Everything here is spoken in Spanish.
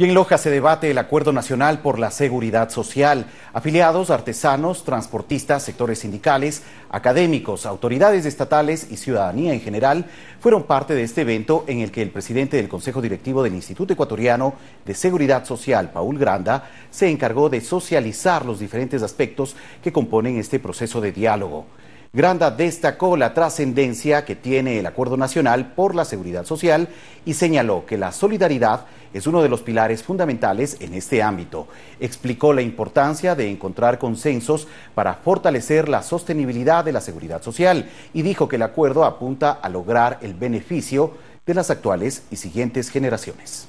Y en Loja se debate el Acuerdo Nacional por la Seguridad Social. Afiliados, artesanos, transportistas, sectores sindicales, académicos, autoridades estatales y ciudadanía en general fueron parte de este evento en el que el presidente del Consejo Directivo del Instituto Ecuatoriano de Seguridad Social, Paul Granda, se encargó de socializar los diferentes aspectos que componen este proceso de diálogo. Granda destacó la trascendencia que tiene el Acuerdo Nacional por la Seguridad Social y señaló que la solidaridad es uno de los pilares fundamentales en este ámbito. Explicó la importancia de encontrar consensos para fortalecer la sostenibilidad de la seguridad social y dijo que el acuerdo apunta a lograr el beneficio de las actuales y siguientes generaciones.